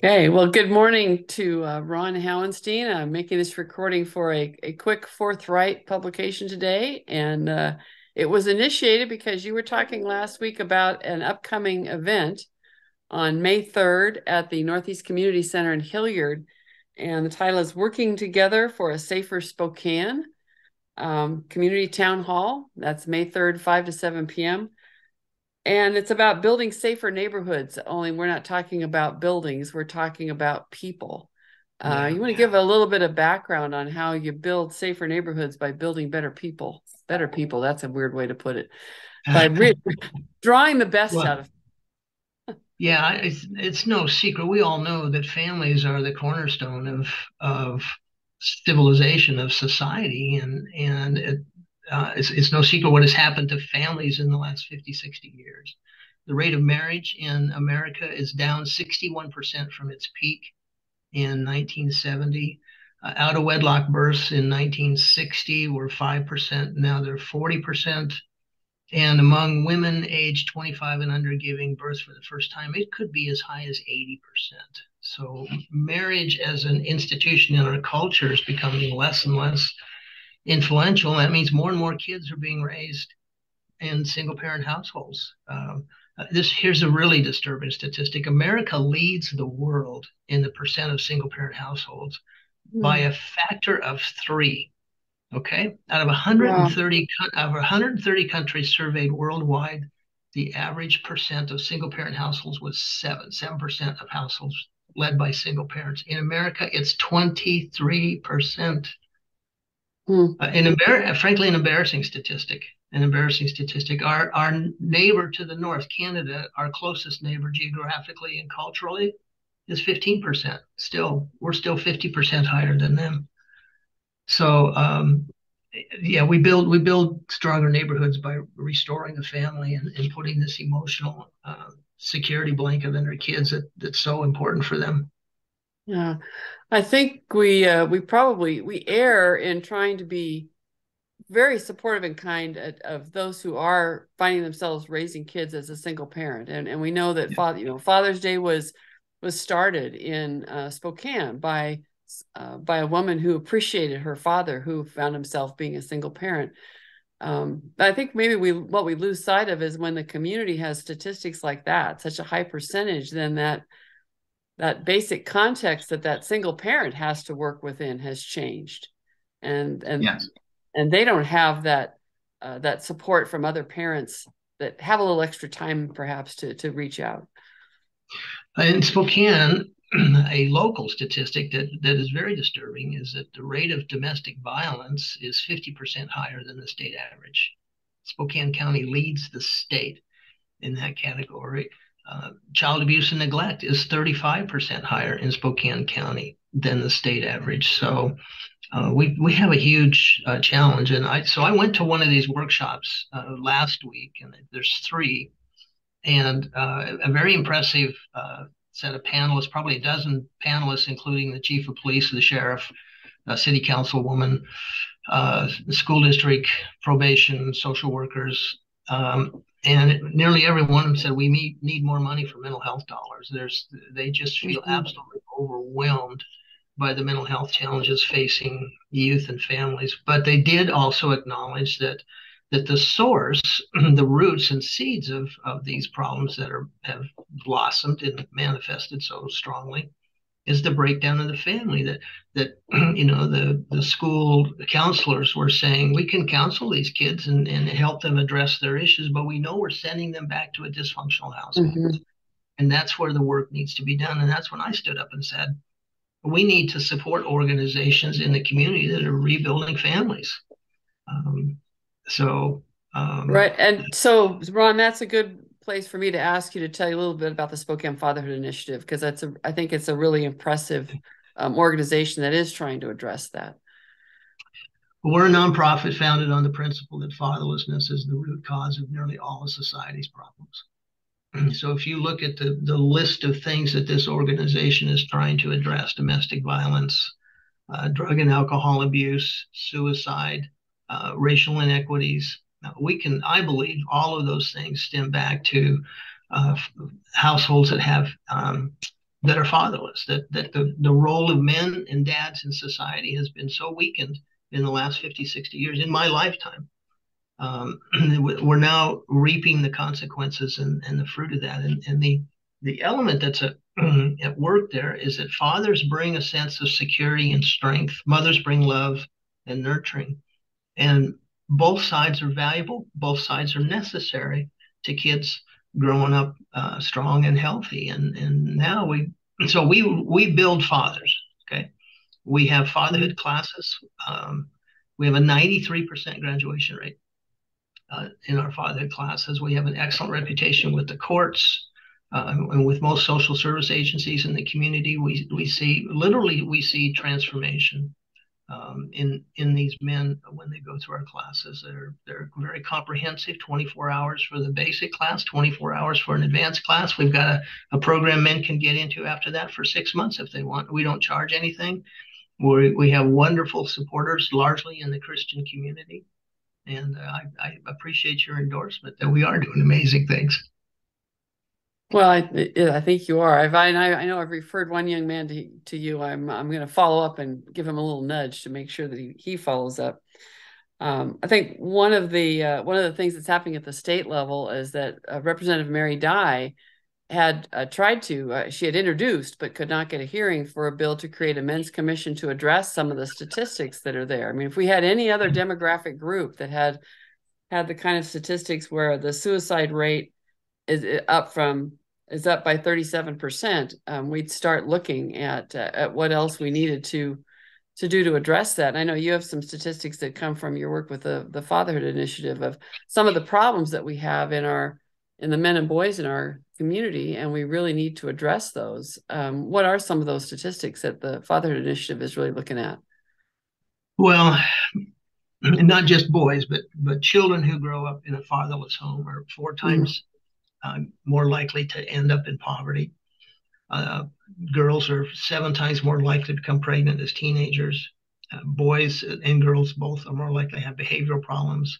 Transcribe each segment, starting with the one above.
Okay, well, good morning to uh, Ron Hauenstein. I'm making this recording for a, a quick forthright publication today. And uh, it was initiated because you were talking last week about an upcoming event on May 3rd at the Northeast Community Center in Hillyard. And the title is Working Together for a Safer Spokane um, Community Town Hall. That's May 3rd, 5 to 7 p.m. And it's about building safer neighborhoods, only we're not talking about buildings, we're talking about people. Uh, yeah, you want to yeah. give a little bit of background on how you build safer neighborhoods by building better people. Better people, that's a weird way to put it. By re- drawing the best well, out of yeah, it's, it's no secret. We all know that families are the cornerstone of of civilization of society, and and it, uh, it's, it's no secret what has happened to families in the last 50, 60 years. The rate of marriage in America is down 61% from its peak in 1970. Uh, out of wedlock births in 1960 were 5%. Now they're 40%. And among women aged 25 and under giving birth for the first time, it could be as high as 80%. So marriage as an institution in our culture is becoming less and less influential. That means more and more kids are being raised in single parent households. Um, uh, this here's a really disturbing statistic. America leads the world in the percent of single parent households mm. by a factor of three. Okay, out of 130 wow. of 130 countries surveyed worldwide, the average percent of single parent households was seven seven percent of households led by single parents. In America, it's 23 percent. Hmm. Uh, an embar- frankly, an embarrassing statistic. An embarrassing statistic. Our our neighbor to the north, Canada, our closest neighbor geographically and culturally, is 15%. Still, we're still 50% higher than them. So, um, yeah, we build we build stronger neighborhoods by restoring the family and, and putting this emotional uh, security blanket our kids that, that's so important for them. Yeah, I think we uh, we probably we err in trying to be very supportive and kind of, of those who are finding themselves raising kids as a single parent, and and we know that yeah. father you know Father's Day was was started in uh, Spokane by uh, by a woman who appreciated her father who found himself being a single parent. Um, I think maybe we what we lose sight of is when the community has statistics like that, such a high percentage, then that that basic context that that single parent has to work within has changed and and yes. and they don't have that uh, that support from other parents that have a little extra time perhaps to to reach out in spokane a local statistic that, that is very disturbing is that the rate of domestic violence is 50% higher than the state average. Spokane County leads the state in that category. Uh, child abuse and neglect is 35% higher in Spokane County than the state average. So uh, we we have a huge uh, challenge, and I so I went to one of these workshops uh, last week, and there's three, and uh, a very impressive set of panelists, probably a dozen panelists, including the chief of police, the sheriff, city councilwoman, school district, probation, social workers. Um, and nearly every one of them said we need, need more money for mental health dollars. There's they just feel absolutely overwhelmed by the mental health challenges facing youth and families. But they did also acknowledge that that the source, the roots and seeds of, of these problems that are have blossomed and manifested so strongly is the breakdown of the family that that you know the the school counselors were saying we can counsel these kids and, and help them address their issues but we know we're sending them back to a dysfunctional household. Mm-hmm. and that's where the work needs to be done. And that's when i stood up and said we need to support organizations in the community that are rebuilding families. Um, so um, right. And so ron that's a good place for me to ask you to tell you a little bit about the Spokane Fatherhood Initiative because that's a I think it's a really impressive um, organization that is trying to address that. We're a nonprofit founded on the principle that fatherlessness is the root cause of nearly all of society's problems. So if you look at the, the list of things that this organization is trying to address domestic violence, uh, drug and alcohol abuse, suicide, uh, racial inequities, we can, I believe, all of those things stem back to uh, households that have um, that are fatherless. That that the, the role of men and dads in society has been so weakened in the last 50, 60 years in my lifetime. Um, we're now reaping the consequences and, and the fruit of that. And, and the the element that's a, at work there is that fathers bring a sense of security and strength. Mothers bring love and nurturing. And both sides are valuable. Both sides are necessary to kids growing up uh, strong and healthy. And and now we so we we build fathers. Okay, we have fatherhood classes. Um, we have a 93% graduation rate uh, in our fatherhood classes. We have an excellent reputation with the courts uh, and with most social service agencies in the community. We we see literally we see transformation um, in in these men when they go through our classes. They're they're very comprehensive. 24 hours for the basic class, 24 hours for an advanced class. We've got a, a program men can get into after that for six months if they want. We don't charge anything. We we have wonderful supporters, largely in the Christian community, and uh, I, I appreciate your endorsement that we are doing amazing things. Well, I, I think you are. I've, I, I know I've referred one young man to, to you. I'm, I'm going to follow up and give him a little nudge to make sure that he, he follows up. Um, I think one of the uh, one of the things that's happening at the state level is that uh, Representative Mary Dye had uh, tried to uh, she had introduced but could not get a hearing for a bill to create a men's commission to address some of the statistics that are there. I mean, if we had any other demographic group that had had the kind of statistics where the suicide rate is uh, up from is up by 37%, um, we'd start looking at uh, at what else we needed to to do to address that. And I know you have some statistics that come from your work with the the fatherhood initiative of some of the problems that we have in our in the men and boys in our community, and we really need to address those. Um, what are some of those statistics that the fatherhood initiative is really looking at? Well, not just boys, but but children who grow up in a fatherless home are four times uh, more likely to end up in poverty. Uh, girls are seven times more likely to become pregnant as teenagers. Uh, boys and girls both are more likely to have behavioral problems.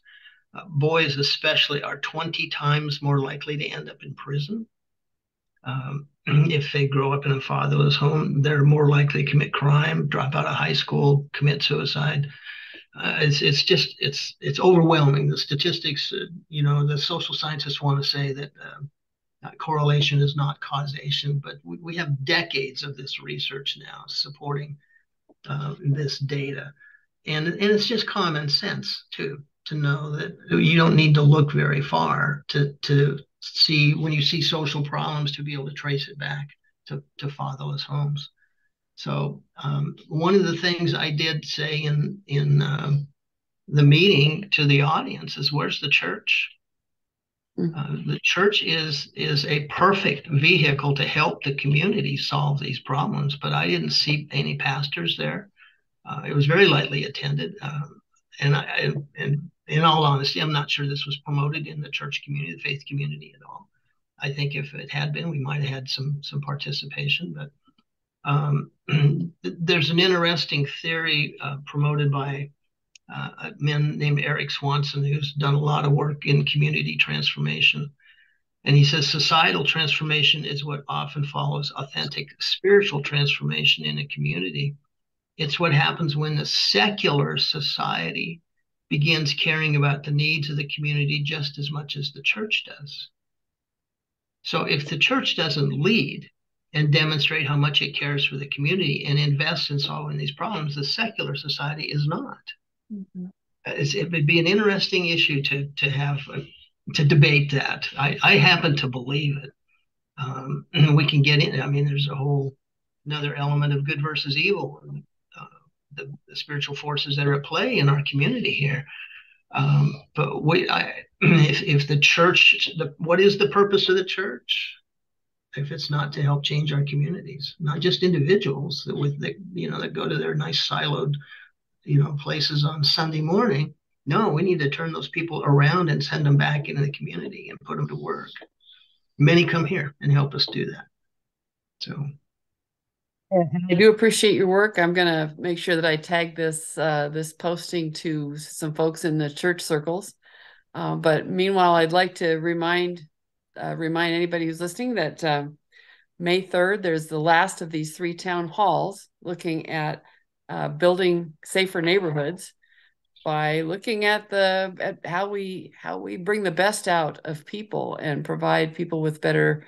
Uh, boys, especially, are 20 times more likely to end up in prison. Um, if they grow up in a fatherless home, they're more likely to commit crime, drop out of high school, commit suicide uh, it's it's just it's it's overwhelming. The statistics, uh, you know, the social scientists want to say that uh, correlation is not causation, but we, we have decades of this research now supporting uh, this data, and and it's just common sense too to know that you don't need to look very far to to see when you see social problems to be able to trace it back to, to fatherless homes. So um, one of the things I did say in in uh, the meeting to the audience is, "Where's the church?" Mm-hmm. Uh, the church is is a perfect vehicle to help the community solve these problems, but I didn't see any pastors there. Uh, it was very lightly attended, um, and I and in all honesty, I'm not sure this was promoted in the church community, the faith community at all. I think if it had been, we might have had some some participation, but um, there's an interesting theory uh, promoted by uh, a man named Eric Swanson, who's done a lot of work in community transformation. And he says societal transformation is what often follows authentic spiritual transformation in a community. It's what happens when the secular society begins caring about the needs of the community just as much as the church does. So if the church doesn't lead, and demonstrate how much it cares for the community and invest in solving these problems. The secular society is not. Mm-hmm. it would be an interesting issue to to have uh, to debate that. I, I happen to believe it. Um, we can get in. I mean, there's a whole another element of good versus evil, and, uh, the, the, spiritual forces that are at play in our community here. Um, but we, I, if if the church, the, what is the purpose of the church? If it's not to help change our communities, not just individuals that with that you know that go to their nice siloed, you know, places on Sunday morning. No, we need to turn those people around and send them back into the community and put them to work. Many come here and help us do that. So I do appreciate your work. I'm gonna make sure that I tag this uh, this posting to some folks in the church circles. Uh, but meanwhile, I'd like to remind uh, remind anybody who's listening that uh, May 3rd, there's the last of these three town halls looking at uh, building safer neighborhoods by looking at the at how we how we bring the best out of people and provide people with better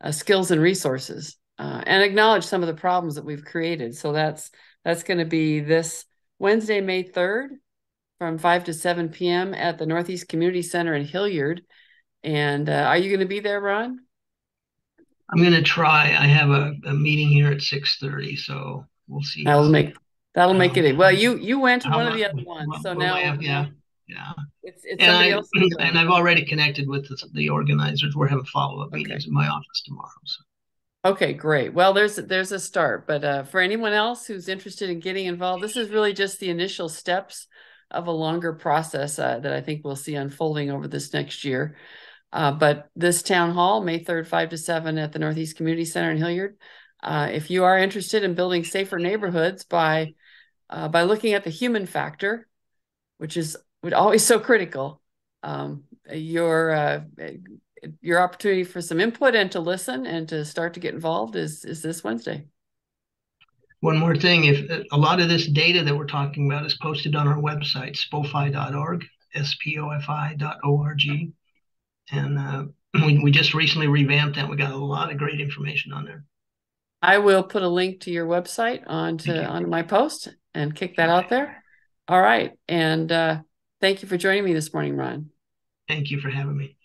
uh, skills and resources uh, and acknowledge some of the problems that we've created. So that's that's going to be this Wednesday, May 3rd from 5 to 7 p.m. at the Northeast Community Center in Hillyard. And uh, are you going to be there, Ron? I'm going to try. I have a, a meeting here at 6:30, so we'll see. That'll make that'll make it. Well, you you went to one of the other ones, so now have, yeah, yeah. It's, it's and I, else. And I've already connected with the, the organizers. We're having follow up okay. meetings in my office tomorrow. So. Okay, great. Well, there's there's a start, but uh, for anyone else who's interested in getting involved, this is really just the initial steps of a longer process uh, that I think we'll see unfolding over this next year. Uh, but this town hall, May 3rd, 5 to 7 at the Northeast Community Center in Hillyard. Uh, if you are interested in building safer neighborhoods by uh, by looking at the human factor, which is always so critical, um, your uh, your opportunity for some input and to listen and to start to get involved is is this Wednesday. One more thing, if a lot of this data that we're talking about is posted on our website, spofi.org, S-P-O-F-I.org. And uh, we, we just recently revamped that. We got a lot of great information on there. I will put a link to your website onto onto my post and kick that out there. All right. And uh, thank you for joining me this morning, Ron. Thank you for having me.